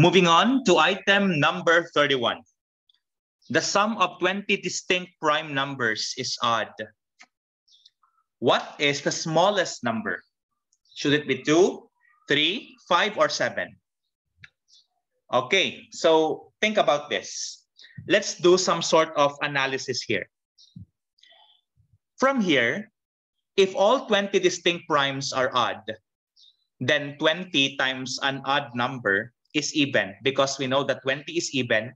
Moving on to item number 31. The sum of 20 distinct prime numbers is odd. What is the smallest number? Should it be 2, 3, 5, or 7? Okay, so think about this. Let's do some sort of analysis here. From here, if all 20 distinct primes are odd, then 20 times an odd number is even because we know that 20 is even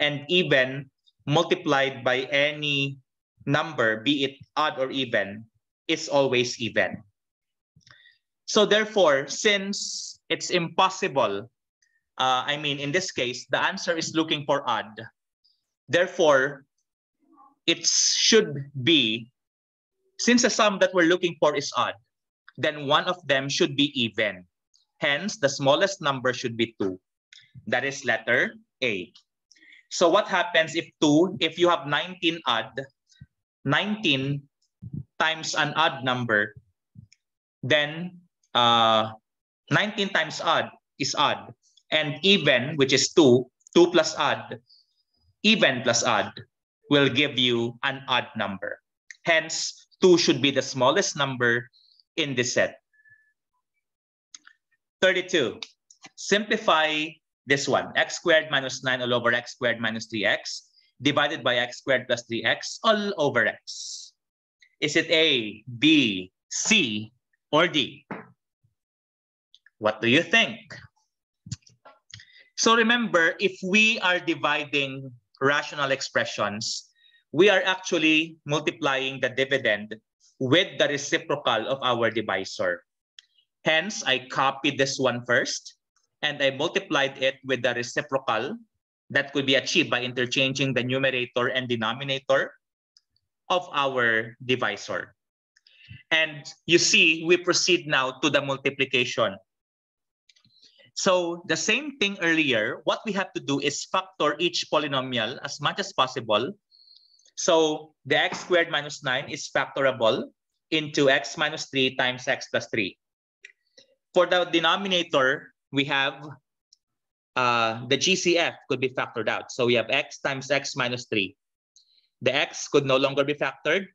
and even multiplied by any number, be it odd or even, is always even. So therefore, since it's impossible, uh, I mean, in this case, the answer is looking for odd. Therefore, it should be, since the sum that we're looking for is odd, then one of them should be even. Hence, the smallest number should be 2. That is letter A. So what happens if 2, if you have 19 odd, 19 times an odd number, then uh, 19 times odd is odd. And even, which is 2, 2 plus odd, even plus odd will give you an odd number. Hence, 2 should be the smallest number in this set. 32. Simplify this one, x squared minus 9 all over x squared minus 3x divided by x squared plus 3x all over x. Is it A, B, C, or D? What do you think? So remember, if we are dividing rational expressions, we are actually multiplying the dividend with the reciprocal of our divisor. Hence, I copied this one first and I multiplied it with the reciprocal that could be achieved by interchanging the numerator and denominator of our divisor. And you see, we proceed now to the multiplication. So the same thing earlier, what we have to do is factor each polynomial as much as possible. So the x squared minus 9 is factorable into x minus 3 times x plus 3. For the denominator, we have uh, the GCF could be factored out. So we have x times x minus 3. The x could no longer be factored.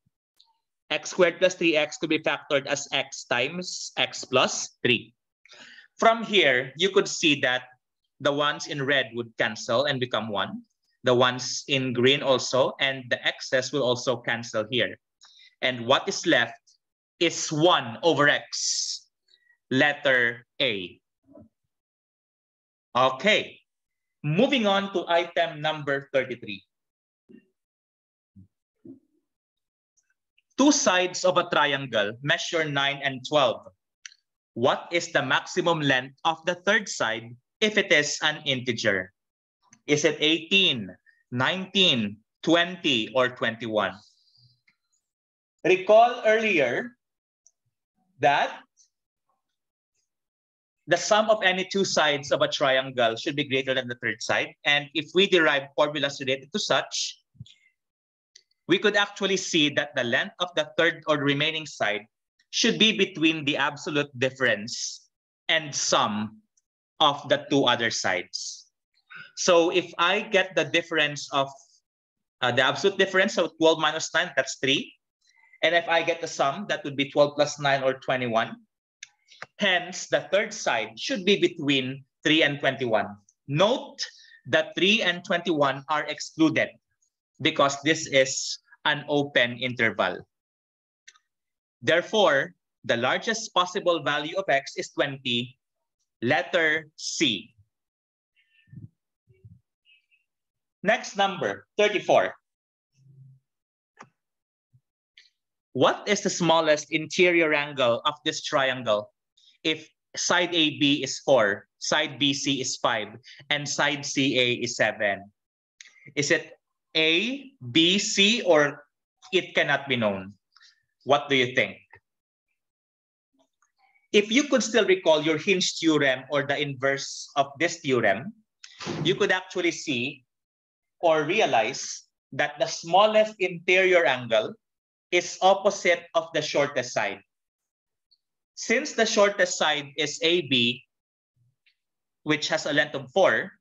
x squared plus 3x could be factored as x times x plus 3. From here, you could see that the ones in red would cancel and become 1. The ones in green also, and the excess will also cancel here. And what is left is 1 over x, letter A. Okay, moving on to item number 33. Two sides of a triangle measure 9 and 12. What is the maximum length of the third side if it is an integer? Is it 18, 19, 20, or 21? Recall earlier that the sum of any two sides of a triangle should be greater than the third side. And if we derive formulas related to such, we could actually see that the length of the third or remaining side should be between the absolute difference and sum of the two other sides. So if I get the difference of uh, the absolute difference of 12 minus 9, that's 3. And if I get the sum, that would be 12 plus 9 or 21. Hence, the third side should be between 3 and 21. Note that 3 and 21 are excluded because this is an open interval. Therefore, the largest possible value of x is 20, letter C. Next number, 34. What is the smallest interior angle of this triangle if side AB is 4, side BC is 5, and side CA is 7? Is it A, B, C, or it cannot be known? What do you think? If you could still recall your hinge theorem or the inverse of this theorem, you could actually see or realize that the smallest interior angle is opposite of the shortest side. Since the shortest side is AB, which has a length of 4,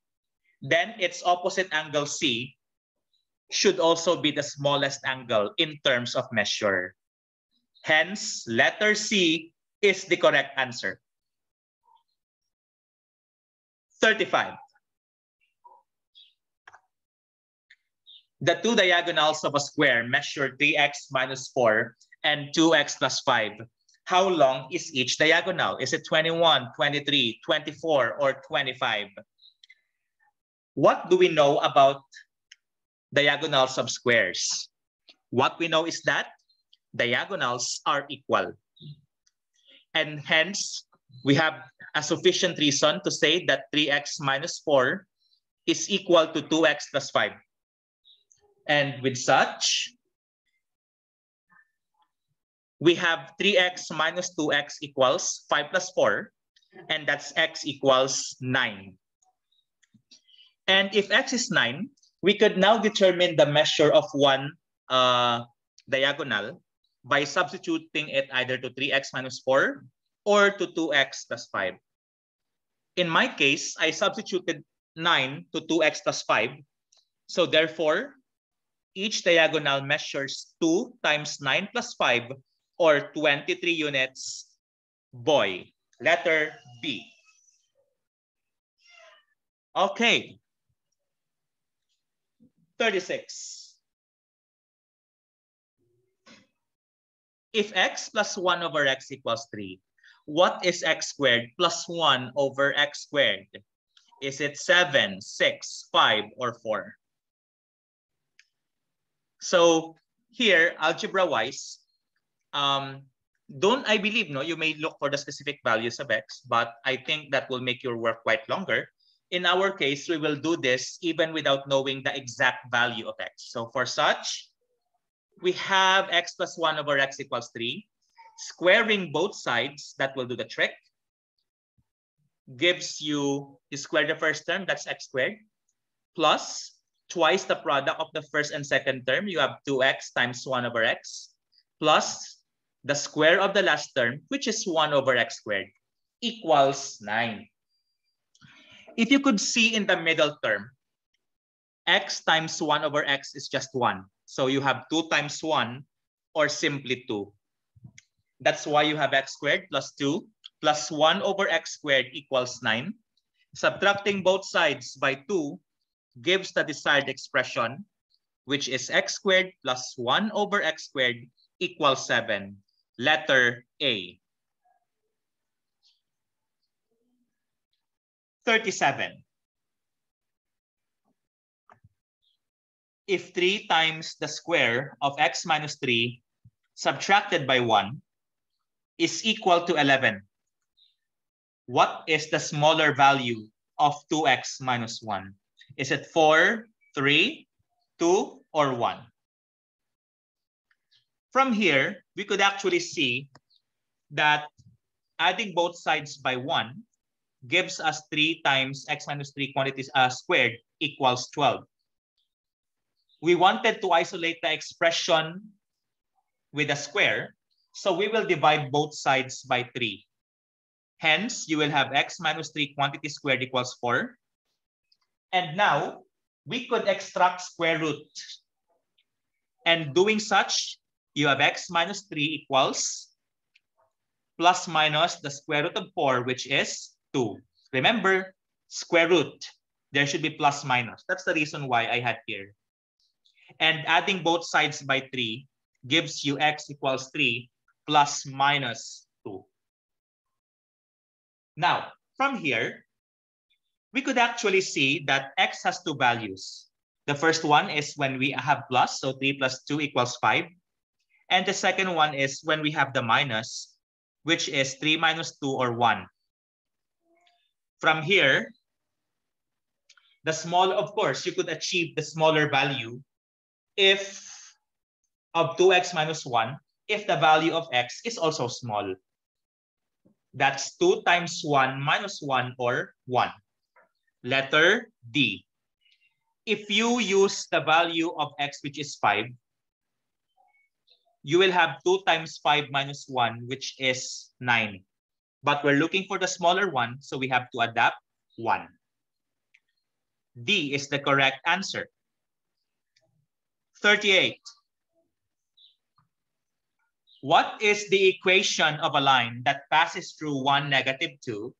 then its opposite angle C should also be the smallest angle in terms of measure. Hence, letter C is the correct answer. 35. The two diagonals of a square measure 3x minus 4 and 2x plus 5. How long is each diagonal? Is it 21, 23, 24, or 25? What do we know about diagonals of squares? What we know is that diagonals are equal. And hence, we have a sufficient reason to say that 3x minus 4 is equal to 2x plus 5. And with such, we have 3x minus 2x equals 5 plus 4, and that's x equals 9. And if x is 9, we could now determine the measure of one uh, diagonal by substituting it either to 3x minus 4 or to 2x plus 5. In my case, I substituted 9 to 2x plus 5. So therefore, each diagonal measures 2 times 9 plus 5 or 23 units. Boy, letter B. Okay. 36. If x plus 1 over x equals 3, what is x squared plus 1 over x squared? Is it 7, 6, 5, or 4? So here, algebra-wise, um, don't I believe, no, you may look for the specific values of x, but I think that will make your work quite longer. In our case, we will do this even without knowing the exact value of x. So for such, we have x plus 1 over x equals 3. Squaring both sides, that will do the trick. Gives you, you square the first term, that's x squared, plus twice the product of the first and second term, you have 2x times 1 over x, plus the square of the last term, which is 1 over x squared, equals 9. If you could see in the middle term, x times 1 over x is just 1. So you have 2 times 1, or simply 2. That's why you have x squared plus 2 plus 1 over x squared equals 9. Subtracting both sides by 2 gives the desired expression, which is x squared plus 1 over x squared equals 7. Letter A. 37. If 3 times the square of x minus 3 subtracted by 1 is equal to 11, what is the smaller value of 2x minus 1? Is it 4, 3, 2, or 1? From here, we could actually see that adding both sides by 1 gives us 3 times x minus 3 quantities uh, squared equals 12. We wanted to isolate the expression with a square, so we will divide both sides by 3. Hence, you will have x minus 3 quantity squared equals 4 and now we could extract square root. And doing such, you have x minus 3 equals plus minus the square root of 4, which is 2. Remember, square root, there should be plus minus. That's the reason why I had here. And adding both sides by 3 gives you x equals 3 plus minus 2. Now, from here, we could actually see that x has two values. The first one is when we have plus, so 3 plus 2 equals 5. And the second one is when we have the minus, which is 3 minus 2 or 1. From here, the small, of course, you could achieve the smaller value if of 2x minus 1, if the value of x is also small. That's 2 times 1 minus 1 or 1. Letter D. If you use the value of x, which is 5, you will have 2 times 5 minus 1, which is 9. But we're looking for the smaller one, so we have to adapt 1. D is the correct answer. 38. What is the equation of a line that passes through 1, negative 2,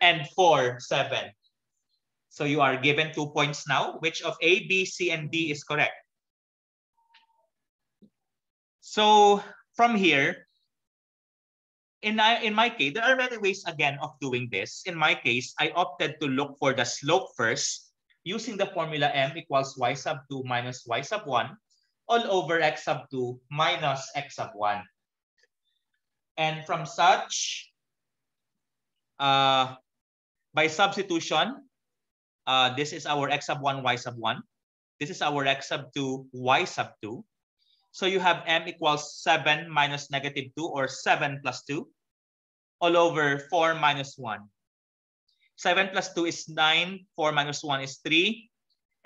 and 4, 7? So you are given two points now. Which of A, B, C, and D is correct? So from here, in, my, in my case, there are many ways again of doing this. In my case, I opted to look for the slope first using the formula m equals y sub 2 minus y sub 1 all over x sub 2 minus x sub 1. And from such, uh, by substitution, uh, this is our x sub 1, y sub 1. This is our x sub 2, y sub 2. So you have m equals 7 minus negative 2 or 7 plus 2 all over 4 minus 1. 7 plus 2 is 9, 4 minus 1 is 3,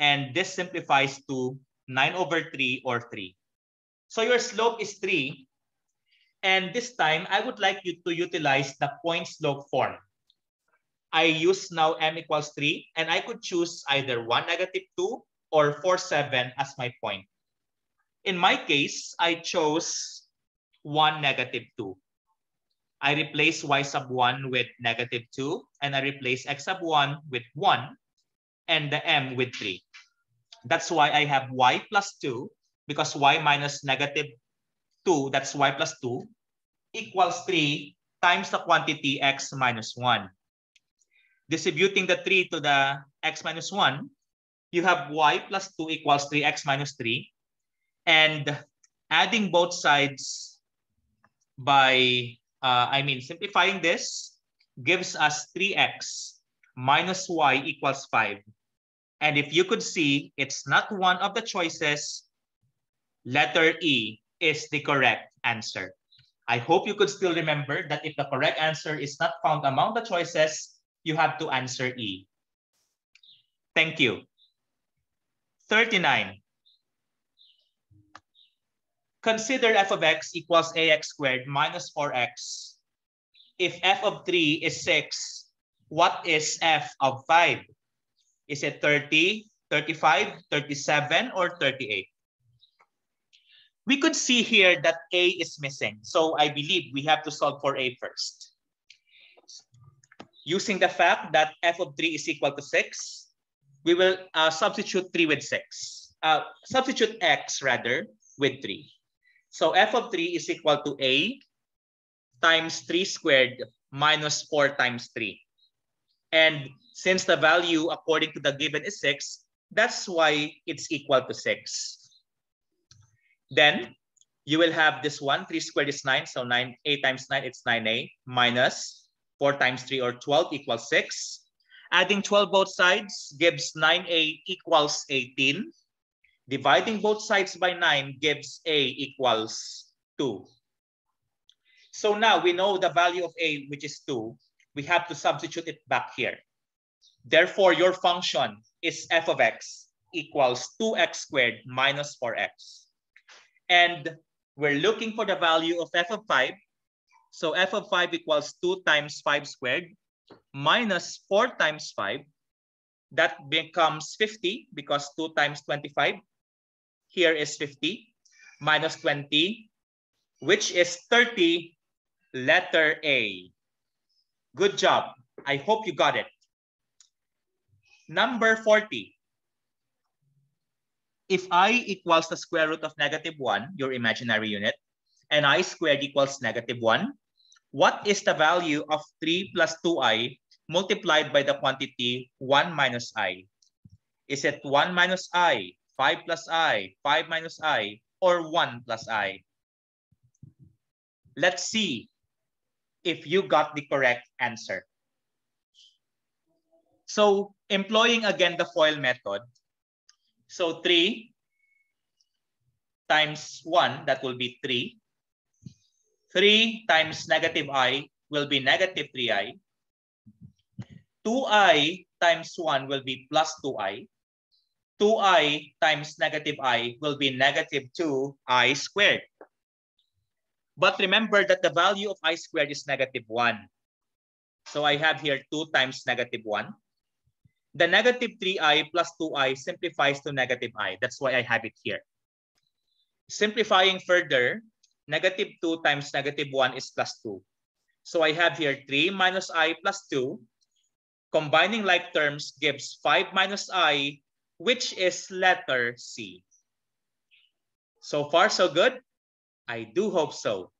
and this simplifies to 9 over 3 or 3. So your slope is 3, and this time I would like you to utilize the point slope form. I use now m equals 3, and I could choose either 1 negative 2 or 4 7 as my point. In my case, I chose 1 negative 2. I replace y sub 1 with negative 2, and I replace x sub 1 with 1, and the m with 3. That's why I have y plus 2, because y minus negative 2, that's y plus 2, equals 3 times the quantity x minus 1. Distributing the 3 to the x minus 1, you have y plus 2 equals 3x minus 3. And adding both sides by uh, I mean, simplifying this gives us 3x minus y equals 5. And if you could see, it's not one of the choices. Letter E is the correct answer. I hope you could still remember that if the correct answer is not found among the choices, you have to answer E. Thank you. 39. Consider f of x equals ax squared minus 4x. If f of 3 is 6, what is f of 5? Is it 30, 35, 37, or 38? We could see here that a is missing. So I believe we have to solve for a first. Using the fact that f of 3 is equal to 6, we will uh, substitute 3 with 6. Uh, substitute x, rather, with 3. So f of 3 is equal to a times 3 squared minus 4 times 3. And since the value according to the given is 6, that's why it's equal to 6. Then you will have this one, 3 squared is 9, so 9, a times 9, it's 9a, minus 4 times 3 or 12 equals 6. Adding 12 both sides gives 9a equals 18. Dividing both sides by 9 gives a equals 2. So now we know the value of a, which is 2. We have to substitute it back here. Therefore, your function is f of x equals 2x squared minus 4x. And we're looking for the value of f of 5. So f of 5 equals 2 times 5 squared minus 4 times 5. That becomes 50 because 2 times 25 here is 50 minus 20, which is 30, letter A. Good job. I hope you got it. Number 40. If i equals the square root of negative 1, your imaginary unit, and i squared equals negative 1, what is the value of 3 plus 2i multiplied by the quantity 1 minus i? Is it 1 minus i 5 plus i, 5 minus i, or 1 plus i? Let's see if you got the correct answer. So employing again the FOIL method, so 3 times 1, that will be 3. 3 times negative i will be negative 3i. 2i times 1 will be plus 2i. 2i times negative i will be negative 2i squared. But remember that the value of i squared is negative 1. So I have here 2 times negative 1. the negative 3i plus 2i simplifies to negative i. That's why I have it here. Simplifying further, negative 2 times negative 1 is plus 2. So I have here 3 minus i plus 2. Combining like terms gives 5 minus i, which is letter C. So far, so good? I do hope so.